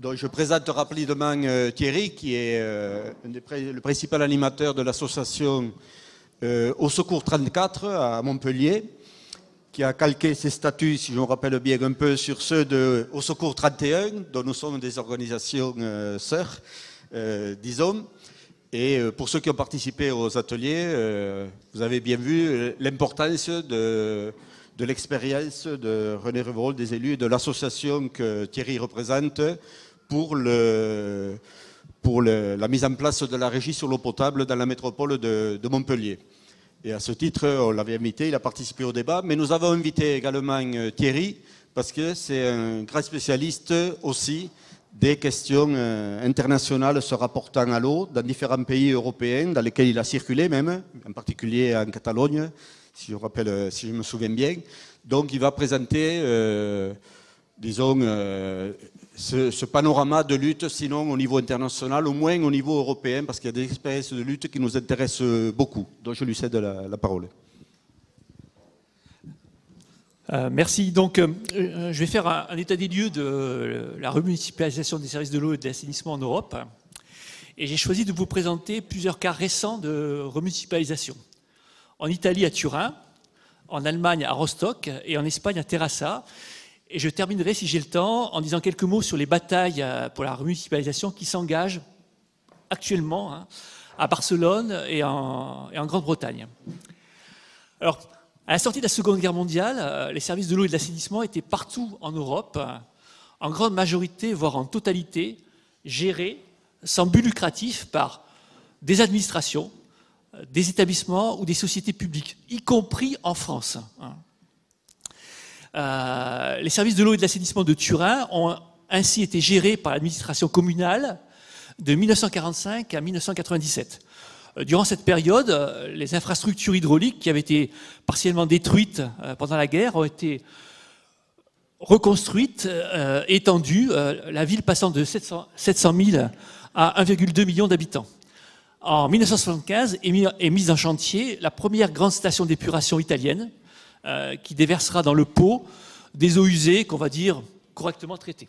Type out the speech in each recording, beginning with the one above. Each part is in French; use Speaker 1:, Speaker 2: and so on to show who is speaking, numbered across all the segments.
Speaker 1: Je présente rapidement euh, Thierry, qui est euh, le principal animateur de l'association euh, Au Secours 34 à Montpellier, qui a calqué ses statuts, si je me rappelle bien, un peu sur ceux de Au Secours 31, dont nous sommes des organisations sœurs, disons. Et pour ceux qui ont participé aux ateliers, vous avez bien vu l'importance de, de l'expérience de René Revolt, des élus de l'association que Thierry représente pour, le, pour la mise en place de la régie sur l'eau potable dans la métropole de, Montpellier. Et à ce titre, on l'avait invité, il a participé au débat, mais nous avons invité également euh, Thierry, parce que c'est un grand spécialiste aussi des questions euh, internationales se rapportant à l'eau dans différents pays européens dans lesquels il a circulé même, en particulier en Catalogne, si je, rappelle, euh, si je me souviens bien. Donc il va présenter, disons, ce, panorama de lutte, sinon au niveau international, au moins au niveau européen, parce qu'il y a des expériences de lutte qui nous intéressent beaucoup. Donc je lui cède la, parole.
Speaker 2: Euh, merci. Donc, euh, euh, je vais faire un, état des lieux de la remunicipalisation des services de l'eau et de l'assainissement en Europe. Et j'ai choisi de vous présenter plusieurs cas récents de remunicipalisation. En Italie, à Turin, en Allemagne, à Rostock, et en Espagne, à Terrassa. Et je terminerai, si j'ai le temps, en disant quelques mots sur les batailles euh, pour la remunicipalisation qui s'engagent actuellement hein, à Barcelone et en, Grande-Bretagne. Alors, à la sortie de la Seconde Guerre mondiale, euh, les services de l'eau et de l'assainissement étaient partout en Europe, en grande majorité, voire en totalité, gérés sans but lucratif par des administrations, euh, des établissements ou des sociétés publiques, y compris en France. Euh, les services de l'eau et de l'assainissement de Turin ont ainsi été gérés par l'administration communale de 1945 à 1997. Euh, durant cette période, euh, les infrastructures hydrauliques qui avaient été partiellement détruites pendant la guerre ont été reconstruites, étendues, la ville passant de 700, 000 à 1,2 million d'habitants. En 1975 est mise en chantier la première grande station d'épuration italienne, euh, qui déversera dans le pot des eaux usées qu'on va dire correctement traitées.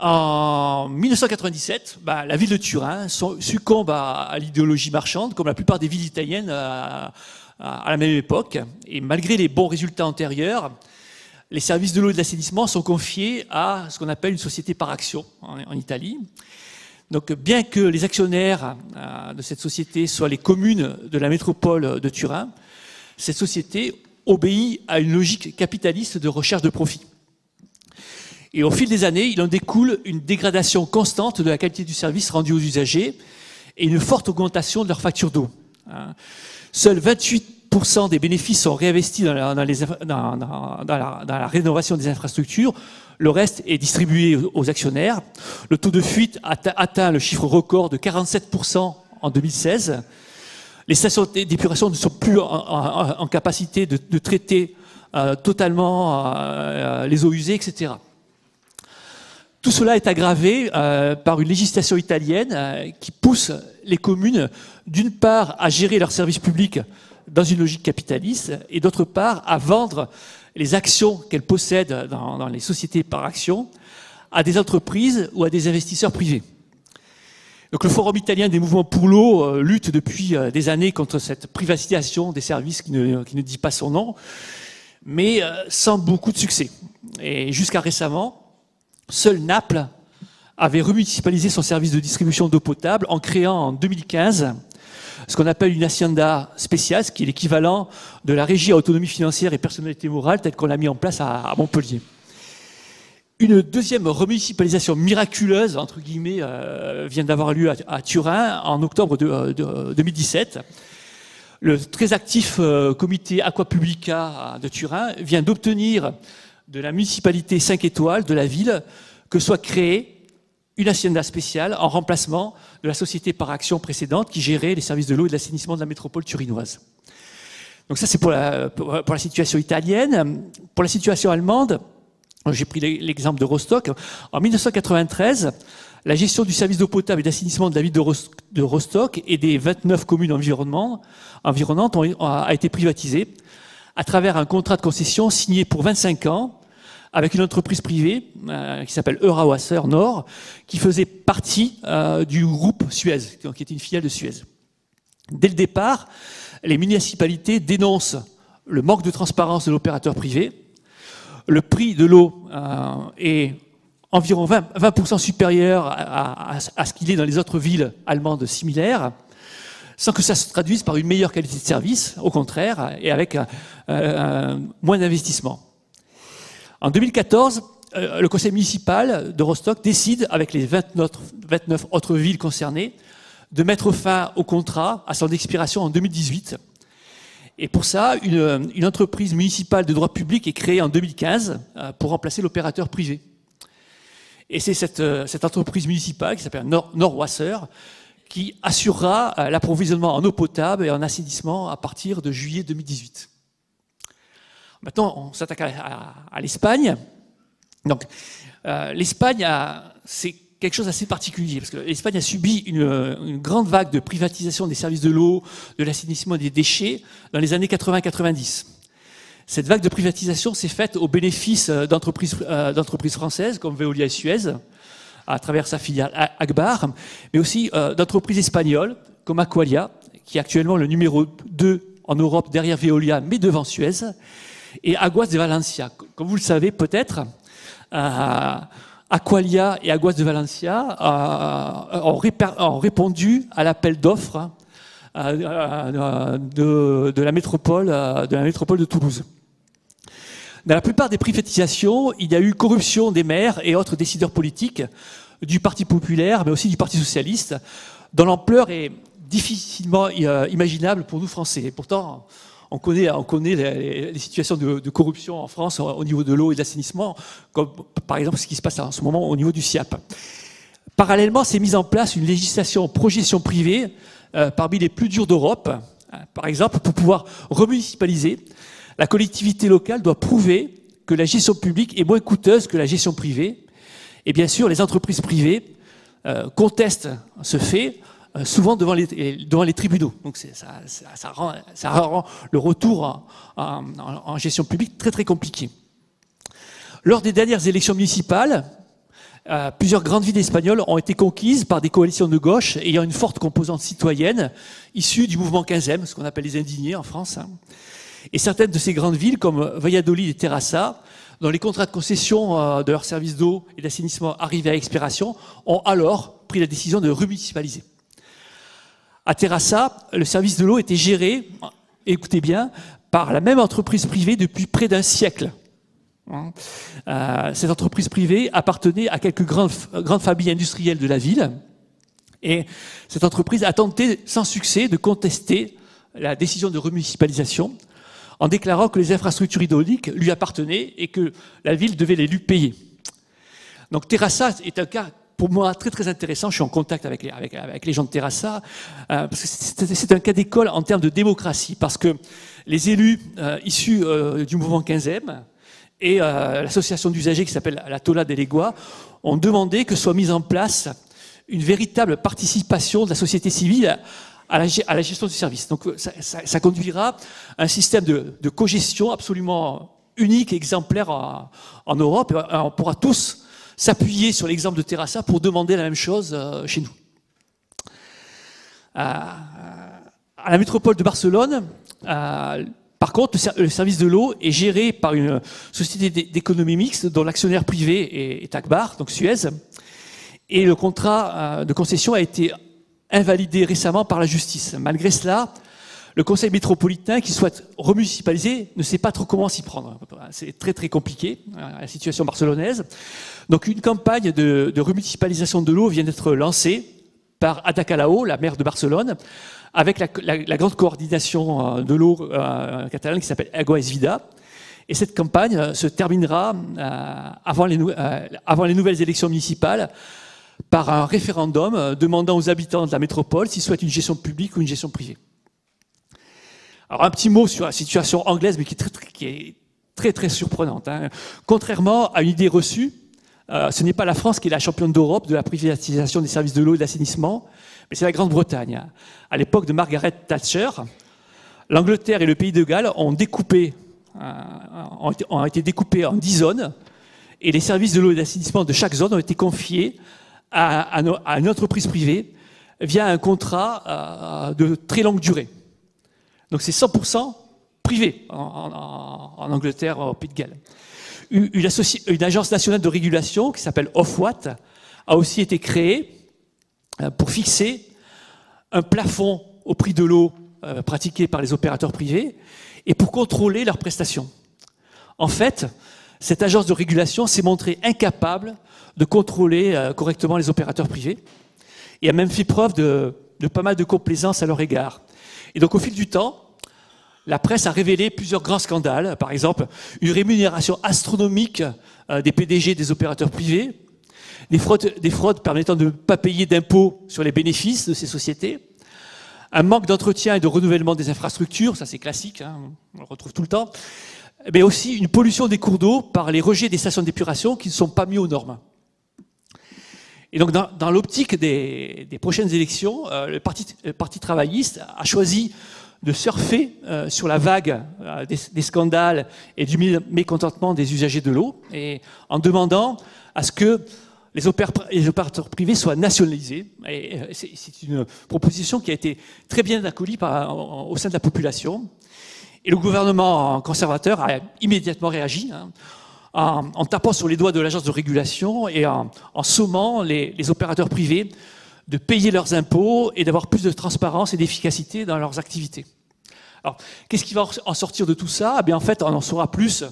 Speaker 2: En 1997, bah, la ville de Turin succombe à, l'idéologie marchande, comme la plupart des villes italiennes à, la même époque. Et malgré les bons résultats antérieurs, les services de l'eau et de l'assainissement sont confiés à ce qu'on appelle une société par action en, Italie. Donc, bien que les actionnaires euh, de cette société soient les communes de la métropole de Turin, cette société obéit à une logique capitaliste de recherche de profit. Et au fil des années, il en découle une dégradation constante de la qualité du service rendu aux usagers et une forte augmentation de leur facture d'eau. Hein. Seuls 28% des bénéfices sont réinvestis dans la, rénovation des infrastructures. Le reste est distribué aux actionnaires. Le taux de fuite atteint le chiffre record de 47% en 2016 les stations d'épuration ne sont plus en, capacité de, traiter euh, totalement euh, les eaux usées, etc. Tout cela est aggravé euh, par une législation italienne qui pousse les communes, d'une part, à gérer leurs services publics dans une logique capitaliste, et d'autre part, à vendre les actions qu'elles possèdent dans les sociétés par action à des entreprises ou à des investisseurs privés. Donc le Forum italien des mouvements pour l'eau euh, lutte depuis euh, des années contre cette privatisation des services qui ne, dit pas son nom, mais euh, sans beaucoup de succès. Et jusqu'à récemment, seul Naples avait remunicipalisé son service de distribution d'eau potable en créant en 2015 ce qu'on appelle une hacienda spéciale, ce qui est l'équivalent de la régie à autonomie financière et personnalité morale telle qu'on l'a mis en place à Montpellier. Une deuxième remunicipalisation miraculeuse, entre guillemets, euh, vient d'avoir lieu à, Turin en octobre de, 2017. Le très actif euh, comité Aquapublica de Turin vient d'obtenir de la municipalité 5 étoiles de la ville que soit créée une hacienda spéciale en remplacement de la société par action précédente qui gérait les services de l'eau et de l'assainissement de la métropole turinoise. Donc ça c'est pour la situation italienne. Pour la situation allemande, j'ai pris l'exemple de Rostock. En 1993, la gestion du service d'eau potable et d'assainissement de la ville de Rostock et des 29 communes environnantes a été privatisée à travers un contrat de concession signé pour 25 ans avec une entreprise privée euh, qui s'appelle Eurowasser Nord, qui faisait partie euh, du groupe Suez, qui était une filiale de Suez. Dès le départ, les municipalités dénoncent le manque de transparence de l'opérateur privé. Le prix de l'eau euh, est environ 20%, supérieur à, ce qu'il est dans les autres villes allemandes similaires, sans que ça se traduise par une meilleure qualité de service, au contraire, et avec moins d'investissement. En 2014, euh, le conseil municipal de Rostock décide, avec les 29, autres villes concernées, de mettre fin au contrat à son expiration en 2018. Et pour ça, une, entreprise municipale de droit public est créée en 2015 euh, pour remplacer l'opérateur privé. Et c'est cette, euh, entreprise municipale qui s'appelle Nordwasser qui assurera l'approvisionnement en eau potable et en assainissement à partir de juillet 2018. Maintenant, on s'attaque à, l'Espagne. Donc, euh, l'Espagne, c'est quelque chose d'assez particulier, parce que l'Espagne a subi une, grande vague de privatisation des services de l'eau, de l'assainissement des déchets dans les années 80-90. Cette vague de privatisation s'est faite au bénéfice euh, euh, d'entreprises françaises comme Veolia et Suez, à travers sa filiale Agbar, mais aussi d'entreprises espagnoles comme Aqualia, qui est actuellement le numéro 2 en Europe derrière Veolia, mais devant Suez, et Aguas de Valencia. Comme vous le savez peut-être, euh, Aqualia et Aguas de Valencia euh, ont, répondu à l'appel d'offres euh, de, la métropole, de Toulouse. Dans la plupart des privatisations, il y a eu corruption des maires et autres décideurs politiques du Parti populaire, mais aussi du Parti socialiste, dont l'ampleur est difficilement imaginable pour nous Français. Pourtant, on connaît, on connaît les, situations de, corruption en France au niveau de l'eau et de l'assainissement, comme par exemple ce qui se passe en ce moment au niveau du SIAP. Parallèlement, s'est mise en place une législation projection privée euh, parmi les plus dures d'Europe. Par exemple, pour pouvoir remunicipaliser, la collectivité locale doit prouver que la gestion publique est moins coûteuse que la gestion privée. Et bien sûr, les entreprises privées euh, contestent ce fait souvent devant les, tribunaux. Donc ça, rend, le retour en, gestion publique très très compliqué. Lors des dernières élections municipales, euh, plusieurs grandes villes espagnoles ont été conquises par des coalitions de gauche ayant une forte composante citoyenne issue du mouvement 15e, ce qu'on appelle les indignés en France. Hein. Et certaines de ces grandes villes, comme Valladolid et Terrassa, dont les contrats de concession euh, de leurs services d'eau et d'assainissement arrivaient à expiration, ont alors pris la décision de remunicipaliser. À Terrassa, le service de l'eau était géré, écoutez bien, par la même entreprise privée depuis près d'un siècle. Hein. Euh, cette entreprise privée appartenait à quelques grandes, grandes familles industrielles de la ville. Et cette entreprise a tenté sans succès de contester la décision de remunicipalisation en déclarant que les infrastructures hydrauliques lui appartenaient et que la ville devait les lui payer. Donc Terrassa est un cas pour moi très très intéressant. Je suis en contact avec les, gens de Terrassa, euh, parce que c'est un cas d'école en termes de démocratie, parce que les élus euh, issus euh, du mouvement 15e et l'association d'usagers qui s'appelle la Tola des Légois ont demandé que soit mise en place une véritable participation de la société civile à la, gestion du service. Donc ça, conduira à un système de, de cogestion absolument unique et exemplaire en, en Europe. On pourra tous s'appuyer sur l'exemple de Terrassa pour demander la même chose euh, chez nous. Euh, à la métropole de Barcelone, euh, par contre, le service de l'eau est géré par une société d'économie mixte dont l'actionnaire privé est Akbar, donc Suez. Et le contrat de concession a été invalidé récemment par la justice. Malgré cela, le conseil métropolitain qui souhaite remunicipaliser ne sait pas trop comment s'y prendre. C'est très très compliqué, la situation barcelonaise. Donc une campagne de, remunicipalisation de l'eau vient d'être lancée par Ada Colau, la maire de Barcelone, avec la, grande coordination euh, de l'eau euh, catalane qui s'appelle Agua Vida. Et cette campagne euh, se terminera avant les, avant les nouvelles élections municipales par un référendum demandant aux habitants de la métropole s'ils souhaitent une gestion publique ou une gestion privée. Alors un petit mot sur la situation anglaise, mais qui est très très, surprenante. Hein. Contrairement à une idée reçue, euh, ce n'est pas la France qui est la championne d'Europe de la privatisation des services de l'eau et de l'assainissement, mais c'est la Grande-Bretagne. À l'époque de Margaret Thatcher, l'Angleterre et le pays de Galles ont, découpé, euh, ont, été, découpés en dix zones et les services de l'eau et d'assainissement de chaque zone ont été confiés à, une entreprise privée via un contrat euh, de très longue durée. Donc c'est 100% privé en, Angleterre, au Pays de Galles. Une, agence nationale de régulation qui s'appelle Ofwat a aussi été créée euh, pour fixer un plafond au prix de l'eau euh, pratiqué par les opérateurs privés et pour contrôler leurs prestations. En fait, cette agence de régulation s'est montrée incapable de contrôler euh, correctement les opérateurs privés et a même fait preuve de, pas mal de complaisance à leur égard. Et donc au fil du temps, la presse a révélé plusieurs grands scandales, par exemple une rémunération astronomique des PDG des opérateurs privés, des fraudes, des fraudes permettant de ne pas payer d'impôts sur les bénéfices de ces sociétés, un manque d'entretien et de renouvellement des infrastructures, ça c'est classique, hein, on le retrouve tout le temps, mais aussi une pollution des cours d'eau par les rejets des stations d'épuration qui ne sont pas mis aux normes. Et donc, dans, l'optique des, prochaines élections, euh, le, parti, travailliste a choisi de surfer euh, sur la vague euh, des, scandales et du mécontentement des usagers de l'eau, et en demandant à ce que les, opérateurs privés soient nationalisés. Euh, c'est une proposition qui a été très bien accueillie au sein de la population. Et le gouvernement conservateur a immédiatement réagi hein, en, tapant sur les doigts de l'agence de régulation et en, sommant les, opérateurs privés de payer leurs impôts et d'avoir plus de transparence et d'efficacité dans leurs activités. Alors, qu'est-ce qui va en sortir de tout ça? Eh bien, En fait, on en saura plus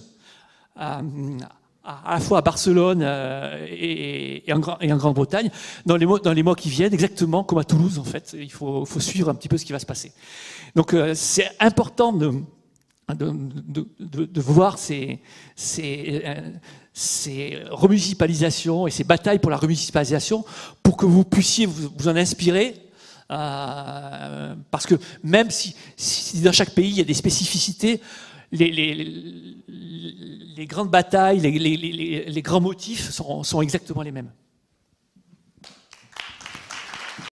Speaker 2: euh, à la fois à Barcelone euh, et, en, Grande-Bretagne dans les, mois, qui viennent, exactement comme à Toulouse en fait. Il faut, suivre un petit peu ce qui va se passer. Donc euh, c'est important de, de, voir euh, ces, remunicipalisations et ces batailles pour la remunicipalisation pour que vous puissiez vous, en inspirer. parce que même si, dans chaque pays il y a des spécificités, les, grandes batailles, les, grands motifs sont exactement les mêmes.